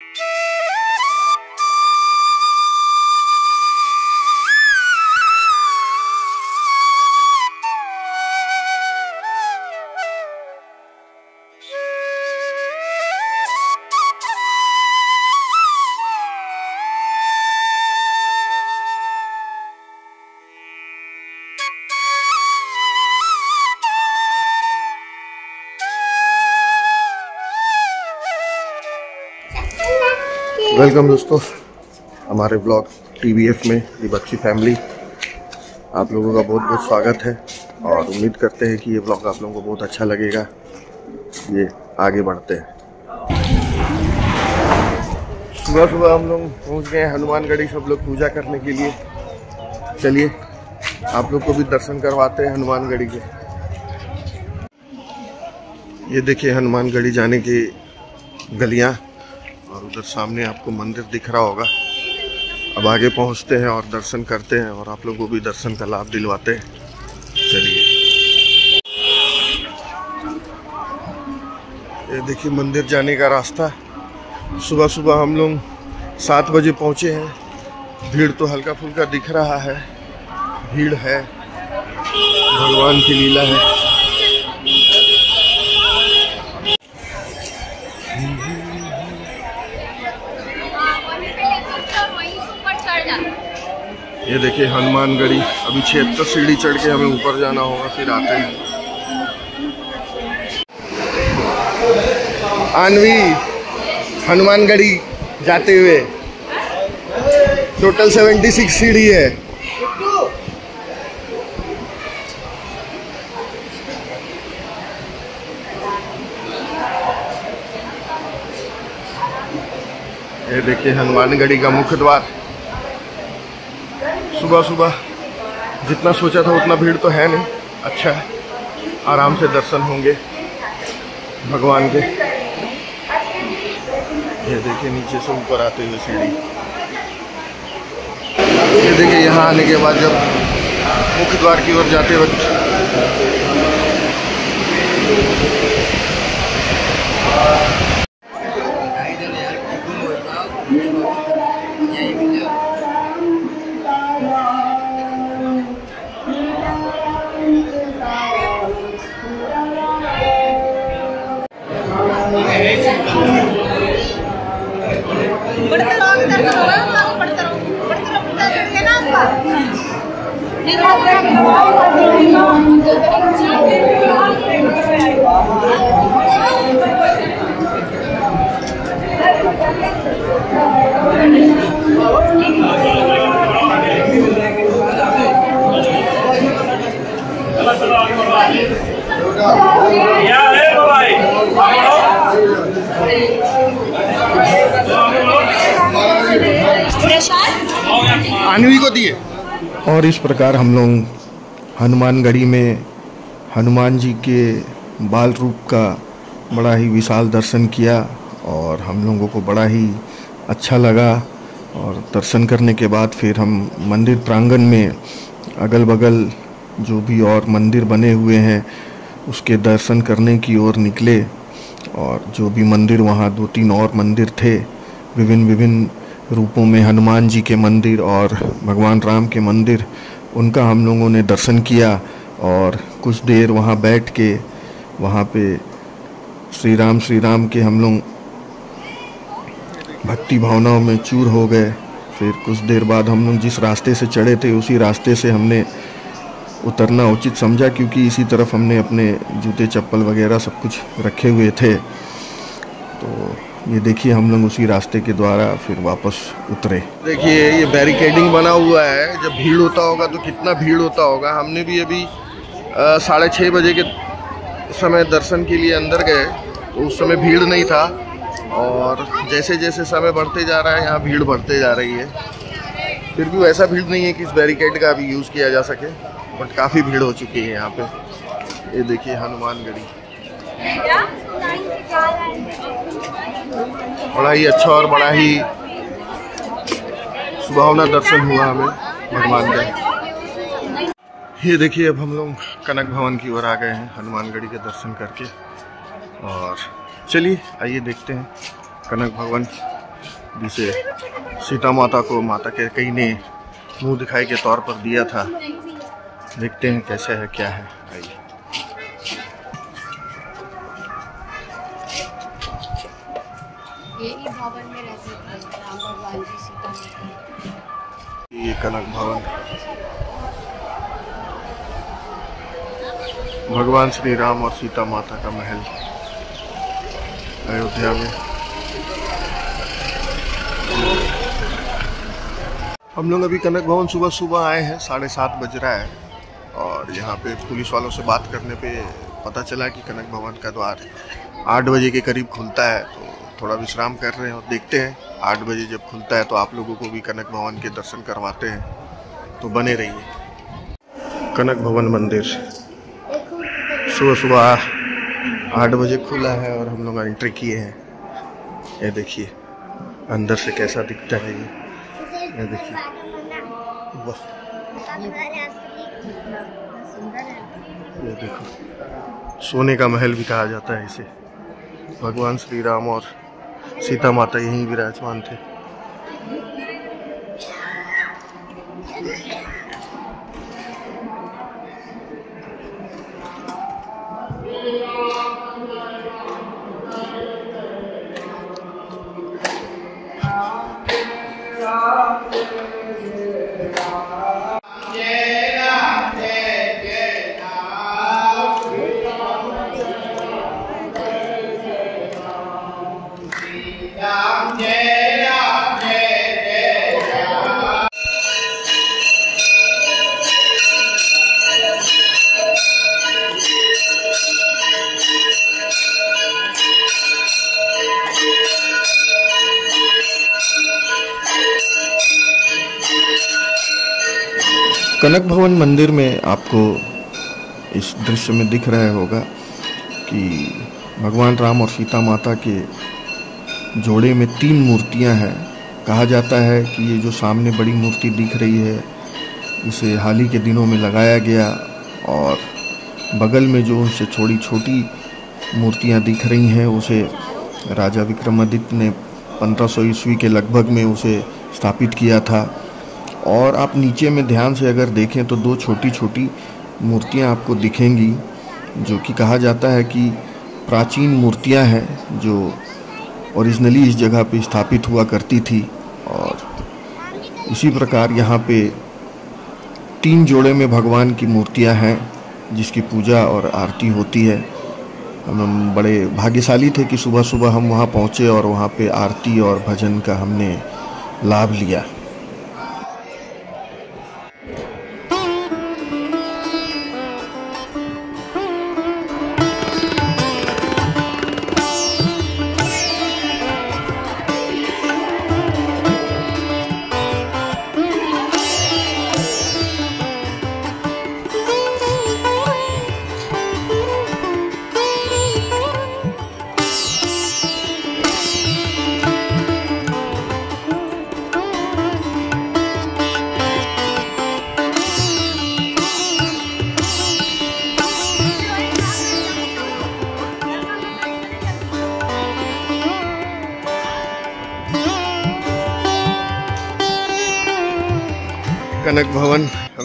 Yeah. Welcome दोस्तों, हमारे blog TVF में ये फैमिली। आप लोगों का बहुत बहुत स्वागत है और उम्मीद करते हैं कि ये ब्लॉग आप लोगों को बहुत अच्छा लगेगा। ये आगे बढ़ते हैं। सुबह सुबह हम लोग पहुँच गए हनुमानगढ़ी सब लोग पूजा करने के लिए। चलिए, आप लोग को भी दर्शन करवाते हैं हनुमानगढ़ी के। ये देखिए हनुमानगढ़ी जाने की गलियाँ। और उधर सामने आपको मंदिर दिख रहा होगा। अब आगे पहुँचते हैं और दर्शन करते हैं और आप लोगों को भी दर्शन का लाभ दिलवाते हैं। चलिए। ये देखिए मंदिर जाने का रास्ता। सुबह सुबह हम लोग सात बजे पहुँचे हैं। भीड़ तो हल्का फुल्का दिख रहा है। भीड़ है। भगवान की लीला है। ये देखिए हनुमानगढ़ी, अभी छिहत्तर सीढ़ी चढ़ के हमें ऊपर जाना होगा, फिर आते हैं। आनवी हनुमानगढ़ी जाते हुए। टोटल सेवेंटी सिक्स सीढ़ी है। ये देखिए हनुमानगढ़ी का मुख्य द्वार। सुबह सुबह जितना सोचा था उतना भीड़ तो है नहीं। अच्छा है, आराम से दर्शन होंगे भगवान के। ये देखिए, नीचे से ऊपर आते हुए सीढ़ी। ये देखिए, यहाँ आने के बाद जब मुख्य द्वार की ओर जाते वक्त और इस प्रकार हम लोग हनुमानगढ़ी में हनुमान जी के बाल रूप का बड़ा ही विशाल दर्शन किया और हम लोगों को बड़ा ही अच्छा लगा और दर्शन करने के बाद फिर हम मंदिर प्रांगण में अगल बगल जो भी और मंदिर बने हुए हैं, उसके दर्शन करने की ओर निकले और जो भी मंदिर, वहाँ दो तीन और मंदिर थे विभिन्न विभिन्न रूपों में हनुमान जी के मंदिर और भगवान राम के मंदिर, उनका हम लोगों ने दर्शन किया और कुछ देर वहाँ बैठ के वहाँ पे श्री राम श्री राम के हम लोग भक्ति भावनाओं में चूर हो गए। फिर कुछ देर बाद हम लोग जिस रास्ते से चढ़े थे, उसी रास्ते से हमने उतरना उचित समझा, क्योंकि इसी तरफ़ हमने अपने जूते, चप्पल वगैरह सब कुछ रखे हुए थे। ये देखिए हम लोग उसी रास्ते के द्वारा फिर वापस उतरे। देखिए ये बैरिकेडिंग बना हुआ है। जब भीड़ होता होगा तो कितना भीड़ होता होगा। हमने भी अभी साढ़े छः बजे के समय दर्शन के लिए अंदर गए तो उस समय भीड़ नहीं था। और जैसे जैसे समय बढ़ते जा रहा है यहाँ भीड़ बढ़ते जा रही है। फिर भी वैसा भीड़ नहीं है कि इस बैरिकेड का अभी यूज़ किया जा सके बट काफ़ी भीड़ हो चुकी है यहाँ पे। ये देखिए हनुमानगढ़ी। बड़ा ही अच्छा और बड़ा ही सुभावना दर्शन हुआ हमें भगवान का। ये देखिए, अब हम लोग कनक भवन की ओर आ गए हैं, हनुमानगढ़ी के दर्शन करके। और चलिए, आइए देखते हैं कनक भवन, जिसे सीता माता को माता के कई ने मुँह दिखाई के तौर पर दिया था। देखते हैं कैसे है, क्या है। कनक भवन। भगवान श्री राम और सीता माता का महल अयोध्या में। हम लोग अभी कनक भवन सुबह सुबह आए हैं, साढ़े सात बज रहा है और यहाँ पे पुलिस वालों से बात करने पे पता चला कि कनक भवन का द्वार आठ बजे के करीब खुलता है तो थोड़ा विश्राम कर रहे हैं और देखते हैं। आठ बजे जब खुलता है तो आप लोगों को भी कनक भवन के दर्शन करवाते हैं। तो बने रहिए। कनक भवन मंदिर। सुबह सुबह आठ बजे खुला है और हम लोग एंट्री किए हैं। ये देखिए, अंदर से कैसा दिखता है ये। ये देखिए। वाह। ये देखो, सोने का महल भी कहा जाता है इसे। भगवान श्री राम और सीता माता यहीं विराजमान थे। कनक भवन मंदिर में आपको इस दृश्य में दिख रहा होगा कि भगवान राम और सीता माता के जोड़े में तीन मूर्तियाँ हैं। कहा जाता है कि ये जो सामने बड़ी मूर्ति दिख रही है, इसे हाल ही के दिनों में लगाया गया और बगल में जो उनसे छोटी छोटी मूर्तियाँ दिख रही हैं, उसे राजा विक्रमादित्य ने 1500 ईस्वी के लगभग में उसे स्थापित किया था। और आप नीचे में ध्यान से अगर देखें तो दो छोटी छोटी मूर्तियाँ आपको दिखेंगी, जो कि कहा जाता है कि प्राचीन मूर्तियाँ हैं, जो ओरिजिनली इस जगह पे स्थापित हुआ करती थी। और इसी प्रकार यहाँ पे तीन जोड़े में भगवान की मूर्तियाँ हैं, जिसकी पूजा और आरती होती है। हम बड़े भाग्यशाली थे कि सुबह सुबह हम वहाँ पहुँचे और वहाँ पे आरती और भजन का हमने लाभ लिया।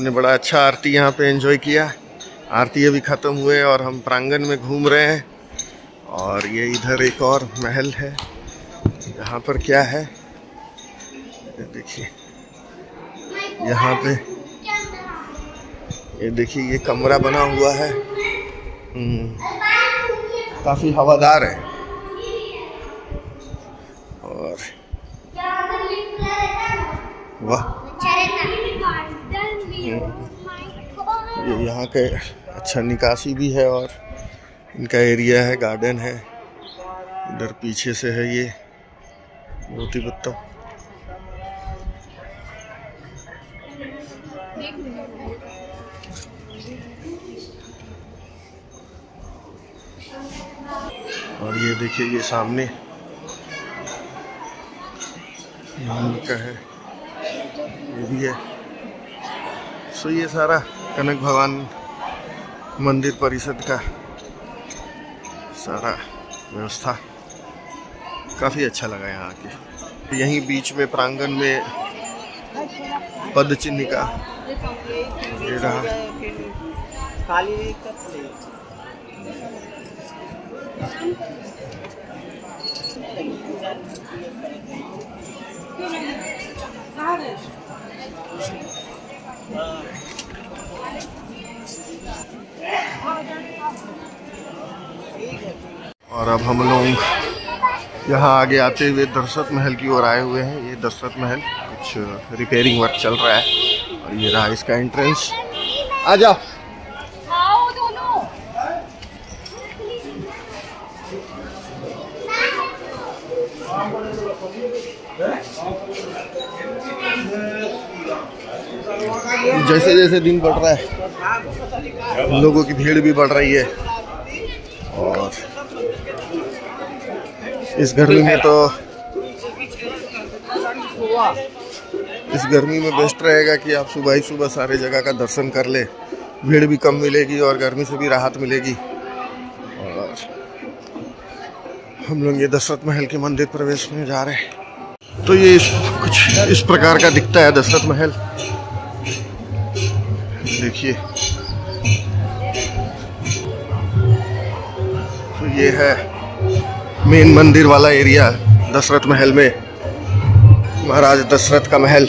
हमने बड़ा अच्छा आरती यहाँ पे एंजॉय किया। आरती अभी ख़त्म हुए और हम प्रांगण में घूम रहे हैं। और ये इधर एक और महल है। यहाँ पर क्या है? देखिए। यहाँ पे ये देखिए ये कमरा बना हुआ है। हम्म, काफ़ी हवादार है। और वाह। ये यहाँ के अच्छा निकासी भी है और इनका एरिया है, गार्डन है। इधर पीछे से है ये मोती पत्ता और ये देखिए, ये सामने का है। ये भी है। सो ये सारा कनक भगवान मंदिर परिषद का सारा व्यवस्था काफ़ी अच्छा लगा यहाँ आके यहीं बीच में प्रांगण में पद चिन्ह का ये रहा। और अब हम लोग यहाँ आगे आते हुए दशरथ महल की ओर आए हुए हैं। ये दशरथ महल कुछ रिपेयरिंग वर्क चल रहा है और ये रहा इसका एंट्रेंस आ जाओ। जैसे जैसे दिन बढ़ रहा है लोगों की भीड़ भी बढ़ रही है। और इस गर्मी में तो इस गर्मी में बेस्ट रहेगा कि आप सुबह ही सुबह सारे जगह का दर्शन कर ले। भीड़ भी कम मिलेगी और गर्मी से भी राहत मिलेगी। और हम लोग ये दशरथ महल के मंदिर प्रवेश में जा रहे हैं। तो ये इस, कुछ इस प्रकार का दिखता है दशरथ महल। देखिए। तो ये है मेन मंदिर वाला एरिया दशरथ महल में। महाराज दशरथ का महल।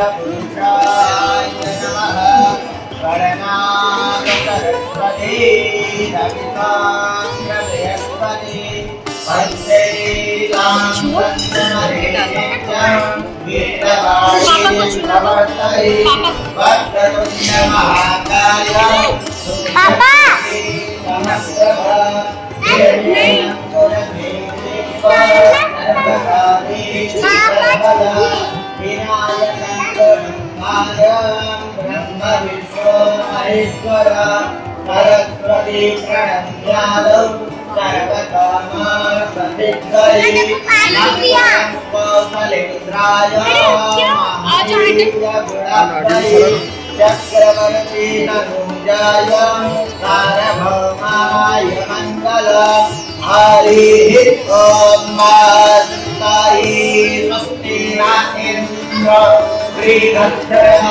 मूलपुरुषाय नमः परनागसरस्वती रविकाश्रवयस्पति वंदे वीरवाणी वक्रतुण्डमहाकाय सहस्रभा सरस्वती प्रणम्यादौ सर्वकामा चक्रवर्ती ननुजाय सार्वभौमाय मङ्गल। हरिः ॐ मास्तायि स्वस्ति न इन्द्र श्रीभद्रः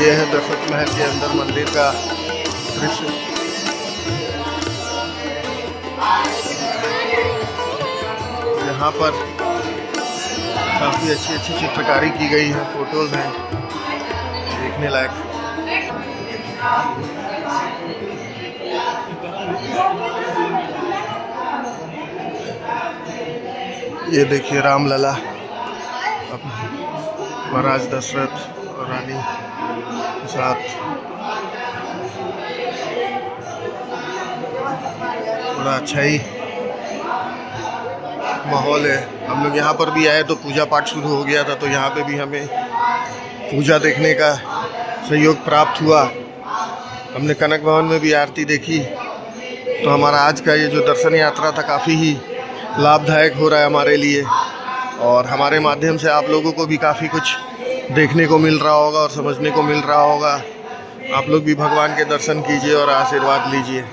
ये है दशरथ महल के अंदर मंदिर का दृश्य। यहाँ पर काफ़ी अच्छी अच्छी चित्रकारी की गई है फ़ोटोज़ हैं, देखने लायक। ये देखिए रामलला महाराज दशरथ। और रानी के साथ बड़ा अच्छा ही माहौल है। हम लोग यहाँ पर भी आए तो पूजा पाठ शुरू हो गया था तो यहाँ पे भी हमें पूजा देखने का सहयोग प्राप्त हुआ। हमने कनक भवन में भी आरती देखी। तो हमारा आज का ये जो दर्शन यात्रा था काफ़ी ही लाभदायक हो रहा है हमारे लिए। और हमारे माध्यम से आप लोगों को भी काफ़ी कुछ देखने को मिल रहा होगा और समझने को मिल रहा होगा। आप लोग भी भगवान के दर्शन कीजिए और आशीर्वाद लीजिए।